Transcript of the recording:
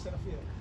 Center field.